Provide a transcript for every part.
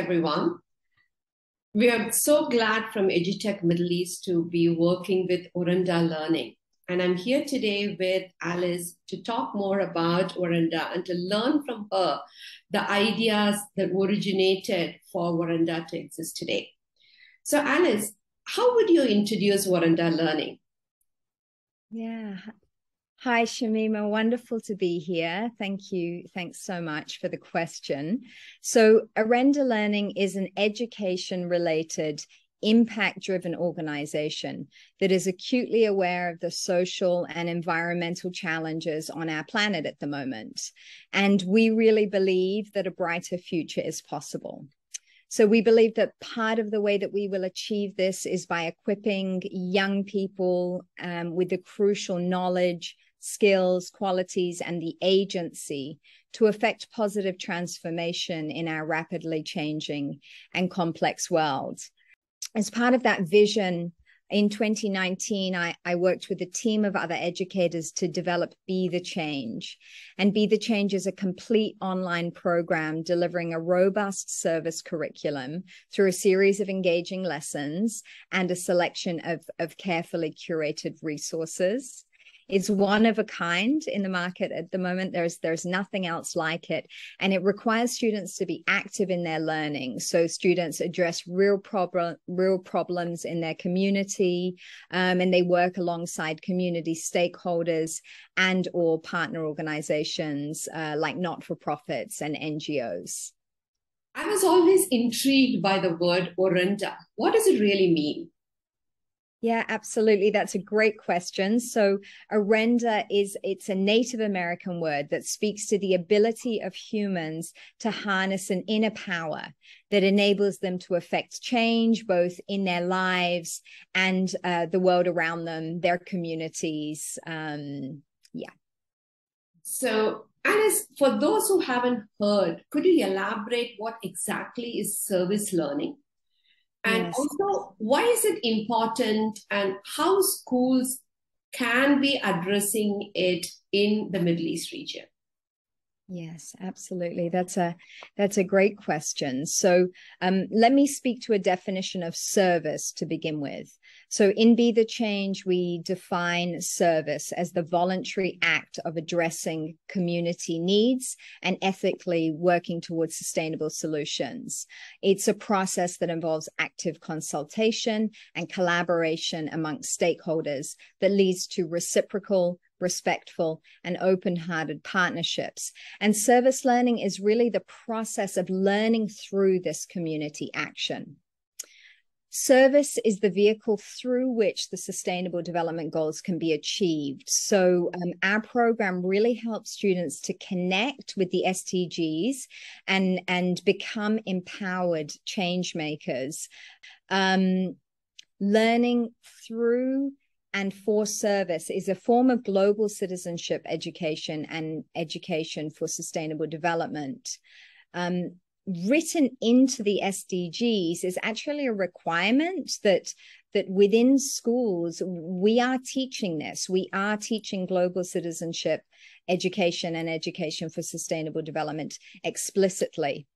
everyone. We are so glad from EduTech Middle East to be working with Orenda Learning. And I'm here today with Alice to talk more about Orenda and to learn from her the ideas that originated for Orenda to exist today. So, Alice, how would you introduce Orenda Learning? Yeah, Hi, Shameema. Wonderful to be here. Thank you. Thanks so much for the question. So, Orenda Learning is an education related, impact driven organization that is acutely aware of the social and environmental challenges on our planet at the moment. And we really believe that a brighter future is possible. So we believe that part of the way that we will achieve this is by equipping young people um, with the crucial knowledge, skills, qualities, and the agency to affect positive transformation in our rapidly changing and complex world. As part of that vision, in 2019, I, I, worked with a team of other educators to develop Be the Change. And Be the Change is a complete online program delivering a robust service curriculum through a series of engaging lessons and a selection of, of carefully curated resources. It's one of a kind in the market at the moment. There's there's nothing else like it, and it requires students to be active in their learning. So students address real problem real problems in their community, um, and they work alongside community stakeholders and or partner organizations uh, like not for profits and NGOs. I was always intrigued by the word Orenda. What does it really mean? Yeah, absolutely. That's a great question. So, Orenda is it's a Native American word that speaks to the ability of humans to harness an inner power that enables them to affect change both in their lives and uh, the world around them, their communities. Um, yeah. So, Alice, for those who haven't heard, could you elaborate what exactly is service learning? And yes. also, why is it important and how schools can be addressing it in the Middle East region? Yes, absolutely. That's a that's a great question. So um, let me speak to a definition of service to begin with. So in Be the Change, we define service as the voluntary act of addressing community needs and ethically working towards sustainable solutions. It's a process that involves active consultation and collaboration amongst stakeholders that leads to reciprocal respectful, and open hearted partnerships. And service learning is really the process of learning through this community action. Service is the vehicle through which the Sustainable Development Goals can be achieved. So, um, our program really helps students to connect with the SDGs and, and become empowered change makers. Um, learning through and for service is a form of global citizenship education and education for sustainable development. Um, written into the SDGs is actually a requirement that that within schools we are teaching this. We are teaching global citizenship education and education for sustainable development explicitly.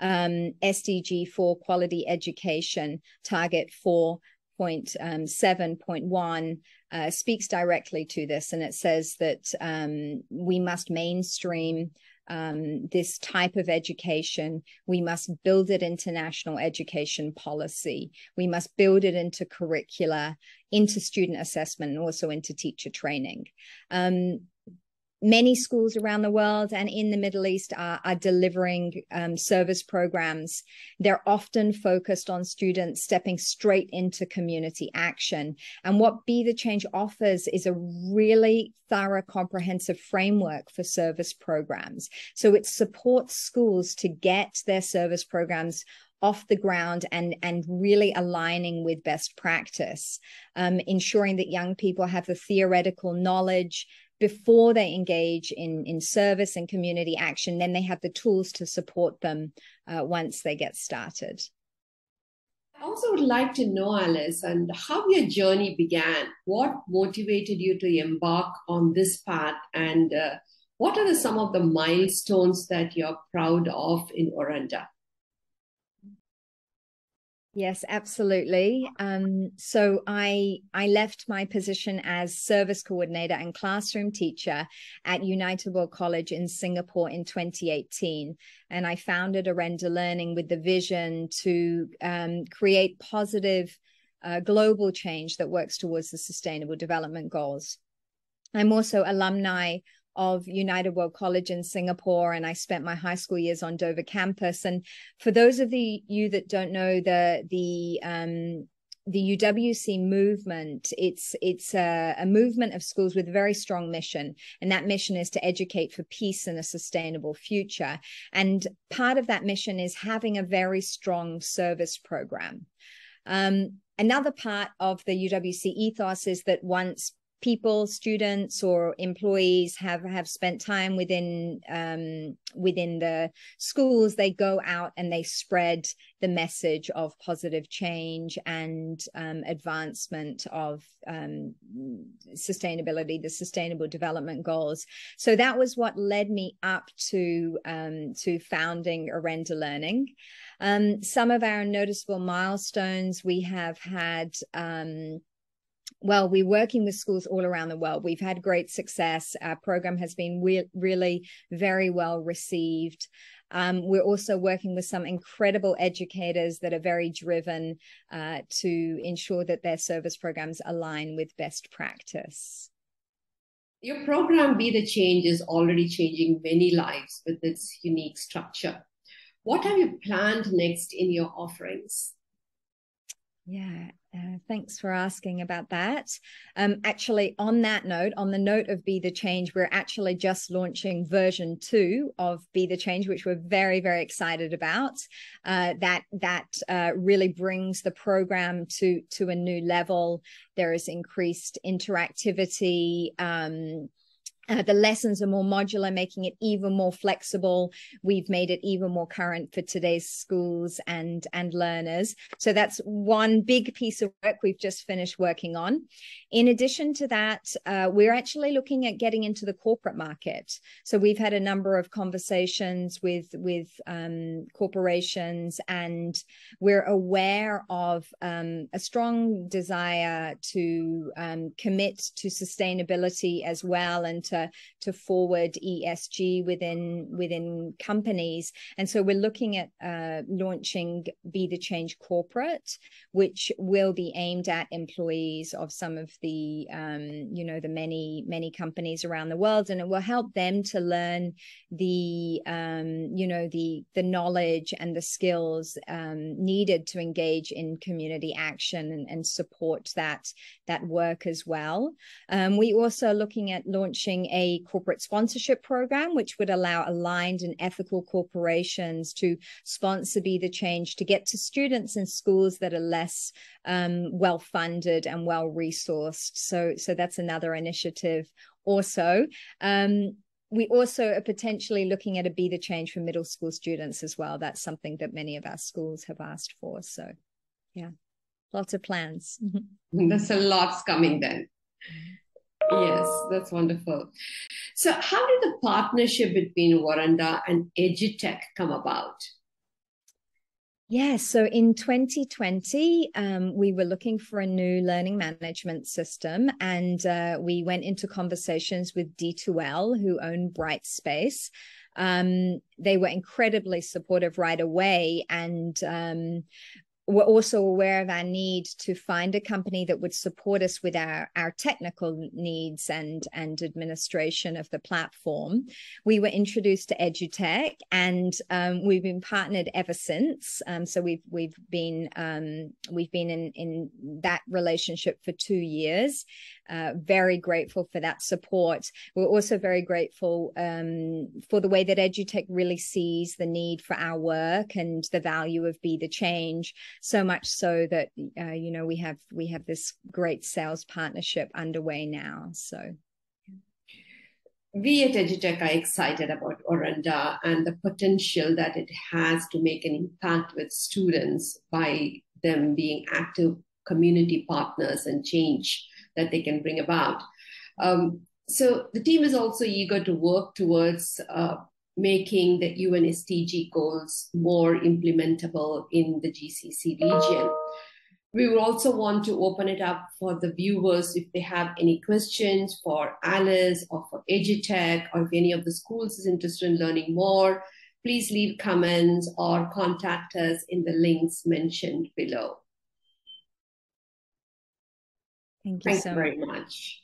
Um, SDG for quality education target for um, seven point one uh, speaks directly to this, and it says that um, we must mainstream um, this type of education. We must build it into national education policy. We must build it into curricula, into student assessment, and also into teacher training. Um, many schools around the world and in the Middle East are, are delivering um, service programs. They're often focused on students stepping straight into community action. And what Be the Change offers is a really thorough, comprehensive framework for service programs. So it supports schools to get their service programs off the ground and and really aligning with best practice um, ensuring that young people have the theoretical knowledge before they engage in, in service and community action, then they have the tools to support them uh, once they get started. I also would like to know, Alice, and how your journey began. What motivated you to embark on this path, and uh, what are the, some of the milestones that you're proud of in Orenda? Yes, absolutely. Um, so I I left my position as service coordinator and classroom teacher at United World College in Singapore in 2018, and I founded Orenda Learning with the vision to um, create positive uh, global change that works towards the Sustainable Development Goals. I'm also alumni of United World College in Singapore, and I spent my high school years on Dover campus. And for those of the you that don't know the the um, the UWC movement, it's it's a, a, movement of schools with a very strong mission, and that mission is to educate for peace and a sustainable future. And part of that mission is having a very strong service program. Um, another part of the UWC ethos is that once people, students, or employees have have spent time within um, within the schools, they go out and they spread the message of positive change and um, advancement of um, sustainability, the Sustainable Development Goals. So that was what led me up to um, to founding Orenda Learning. Um, some of our noticeable milestones we have had um, well, we're working with schools all around the world. We've had great success. Our program has been re- really very well received. Um, we're also working with some incredible educators that are very driven uh, to ensure that their service programs align with best practice. Your program, Be the Change, is already changing many lives with its unique structure. What have you planned next in your offerings? Yeah, uh, thanks for asking about that. Um, actually, on that note, on the note of Be the Change, we're actually just launching version two of Be the Change, which we're very, very excited about. Uh, that that uh, really brings the program to to a new level. There is increased interactivity. Um, uh, the lessons are more modular, making it even more flexible. We've made it even more current for today's schools and and learners. So that's one big piece of work we've just finished working on. In addition to that, uh, we're actually looking at getting into the corporate market. So we've had a number of conversations with with um, corporations, and we're aware of um, a strong desire to um, commit to sustainability as well and to to forward ESG within within companies. And so we're looking at uh, launching Be the Change Corporate, which will be aimed at employees of some of the um, you know the many many companies around the world, and it will help them to learn the um, you know the the knowledge and the skills um, needed to engage in community action and, and support that that work as well. Um, we also are looking at launching a corporate sponsorship program, which would allow aligned and ethical corporations to sponsor Be the Change to get to students in schools that are less um, well funded and well resourced. So, so that's another initiative. Also, um, we also are potentially looking at a Be the Change for middle school students as well. That's something that many of our schools have asked for. So, yeah, lots of plans. There's a lot's coming then. Yes, that's wonderful. So, how did the partnership between Orenda and Edutech come about? Yeah, so in 2020, um, we were looking for a new learning management system, and uh, we went into conversations with D2L, who own Brightspace. Um, they were incredibly supportive right away, and um, we're also aware of our need to find a company that would support us with our, our technical needs and, and administration of the platform. We were introduced to Edutech and um, we've been partnered ever since. Um, so we've we've been um, we've been in, in that relationship for two years. Uh, very grateful for that support. We're also very grateful um, for the way that Edutech really sees the need for our work and the value of Be the Change. So much so that uh, you know we have we have this great sales partnership underway now. So. We at Edutech are excited about Orenda and the potential that it has to make an impact with students by them being active community partners and change that they can bring about. Um, so the team is also eager to work towards uh, making the UN SDG goals more implementable in the GCC region. We will also want to open it up for the viewers if they have any questions for Alice or for Edutech, or if any of the schools is interested in learning more, please leave comments or contact us in the links mentioned below. Thank you Thanks so very much. much.